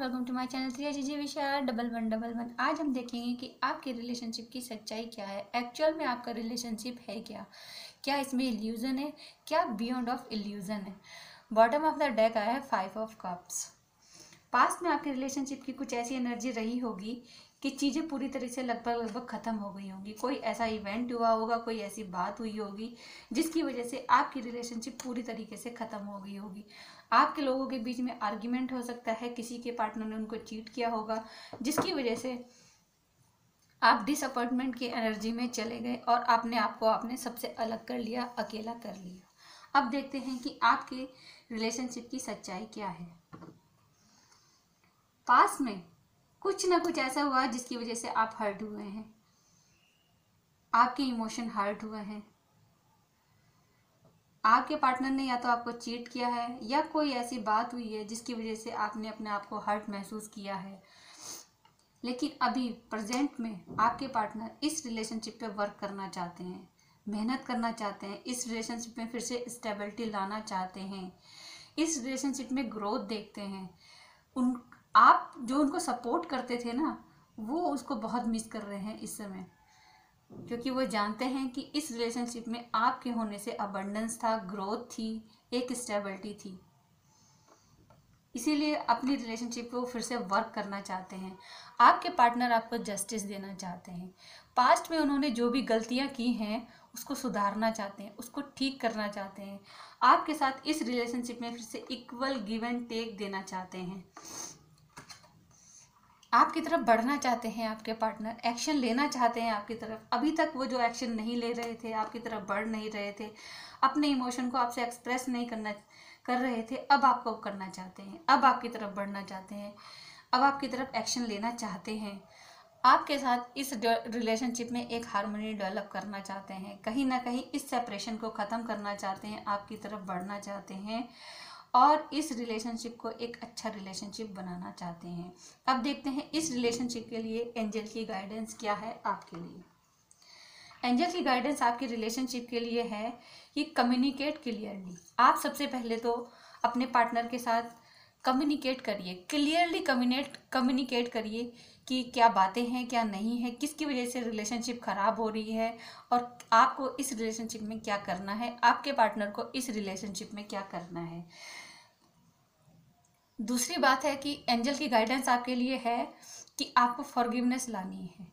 Welcome to my channel three G Vishal double one double one आज हम देखेंगे कि आपके रिलेशनशिप की सच्चाई क्या है। एक्चुअल में आपका रिलेशनशिप है क्या? क्या इसमें इल्यूज़न है? क्या बियॉन्ड ऑफ़ इल्यूज़न है? बॉटम ऑफ़ द डेक आया है फाइव ऑफ़ कप्स पास्ट में आपके रिलेशनशिप की कुछ ऐसी एनर्जी रही होगी कि चीज़ें पूरी तरह से लगभग लगभग ख़त्म हो गई होंगी। कोई ऐसा इवेंट हुआ होगा, कोई ऐसी बात हुई होगी जिसकी वजह से आपकी रिलेशनशिप पूरी तरीके से ख़त्म हो गई होगी। आपके लोगों के बीच में आर्ग्यूमेंट हो सकता है, किसी के पार्टनर ने उनको चीट किया होगा, जिसकी वजह से आप डिसअपॉइंटमेंट की एनर्जी में चले गए और आपने आपको आपने सबसे अलग कर लिया, अकेला कर लिया। अब देखते हैं कि आपके रिलेशनशिप की सच्चाई क्या है। पास में कुछ ना कुछ ऐसा हुआ जिसकी वजह से आप हर्ट हुए हैं। आपके इमोशन हर्ट हुए हैं। आपके पार्टनर ने या तो आपको चीट किया है या कोई ऐसी बात हुई है जिसकी वजह से आपने अपने आप को हर्ट महसूस किया है। लेकिन अभी प्रेजेंट में आपके पार्टनर इस रिलेशनशिप पे वर्क करना चाहते हैं, मेहनत करना चाहते हैं, इस रिलेशनशिप में फिर से स्टेबिलिटी लाना चाहते हैं, इस रिलेशनशिप में ग्रोथ देखते हैं, उन आप जो उनको सपोर्ट करते थे ना, वो उसको बहुत मिस कर रहे हैं इस समय। क्योंकि वो जानते हैं कि इस रिलेशनशिप में आपके होने से अबंडेंस था ग्रोथ थी, एक स्टेबिलिटी थी। इसीलिए अपनी रिलेशनशिप को फिर से वर्क करना चाहते हैं। आपके पार्टनर आपको जस्टिस देना चाहते हैं। पास्ट में उन्होंने जो भी गलतियाँ की हैं, उसको सुधारना चाहते हैं, उसको ठीक करना चाहते हैं। आपके साथ इस रिलेशनशिप में फिर से इक्वल गिव एंड टेक देना चाहते हैं। आपकी तरफ़ बढ़ना चाहते हैं आपके पार्टनर एक्शन लेना चाहते हैं आपकी तरफ़। अभी तक वो जो एक्शन नहीं ले रहे थे, आपकी तरफ़ बढ़ नहीं रहे थे, अपने इमोशन को आपसे एक्सप्रेस नहीं करना, कर रहे थे, अब आपको करना चाहते हैं। अब आपकी तरफ़ बढ़ना चाहते हैं। अब आपकी तरफ़ एक्शन लेना चाहते हैं। आपके साथ इस रिलेशनशिप में एक हारमोनी डेवलप करना चाहते हैं। कहीं ना कहीं इस सेपरेशन को ख़त्म करना चाहते हैं, आपकी तरफ़ बढ़ना चाहते हैं। और इस रिलेशनशिप को एक अच्छा रिलेशनशिप बनाना चाहते हैं। अब देखते हैं, इस रिलेशनशिप के लिए एंजल की गाइडेंस क्या है आपके लिए? एंजल की गाइडेंस आपके रिलेशनशिप के लिए है कि कम्युनिकेट क्लियरली आप सबसे पहले तो अपने पार्टनर के साथ कम्युनिकेट करिए क्लियरली कम्युनेट कम्युनिकेट करिए कि क्या बातें हैं, क्या नहीं है, किसकी वजह से रिलेशनशिप ख़राब हो रही है और आपको इस रिलेशनशिप में क्या करना है, आपके पार्टनर को इस रिलेशनशिप में क्या करना है। दूसरी बात है कि एंजल की गाइडेंस आपके लिए है कि आपको फॉरगिवनेस लानी है।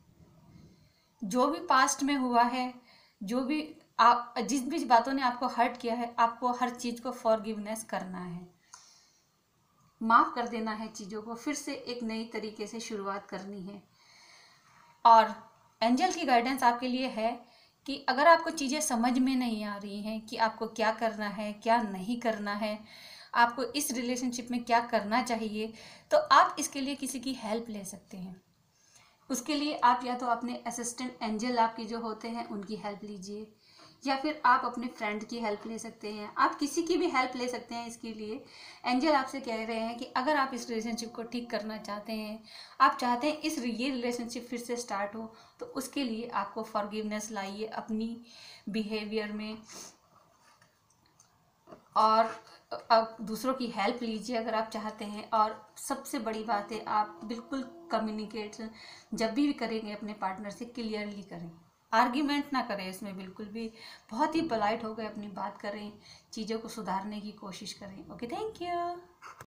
जो भी पास्ट में हुआ है, जो भी आप, जिस भी बातों ने आपको हर्ट किया है, आपको हर चीज़ को फॉरगिवनेस करना है। माफ़ कर देना है चीज़ों को, फिर से एक नई तरीके से शुरुआत करनी है। और एंजल की गाइडेंस आपके लिए है कि अगर आपको चीज़ें समझ में नहीं आ रही हैं कि आपको क्या करना है, क्या नहीं करना है, आपको इस रिलेशनशिप में क्या करना चाहिए तो आप इसके लिए किसी की हेल्प ले सकते हैं। उसके लिए आप या तो अपने असिस्टेंट एंजल आपके जो होते हैं, उनकी हेल्प लीजिए। या फिर आप अपने फ्रेंड की हेल्प ले सकते हैं। आप किसी की भी हेल्प ले सकते हैं इसके लिए। एंजल आपसे कह रहे हैं कि अगर आप इस रिलेशनशिप को ठीक करना चाहते हैं, आप चाहते हैं इस ये रिलेशनशिप फिर से स्टार्ट हो तो उसके लिए आपको फॉरगिवनेस लाइए अपनी बिहेवियर में। और अब दूसरों की हेल्प लीजिए अगर आप चाहते हैं। और सबसे बड़ी बात है, आप बिल्कुल कम्युनिकेट जब भी करेंगे अपने पार्टनर से क्लियरली करें। आर्ग्यूमेंट ना करें इसमें, बिल्कुल भी। बहुत ही पोलाइट हो गए अपनी बात करें, चीज़ों को सुधारने की कोशिश करें। Okay thank you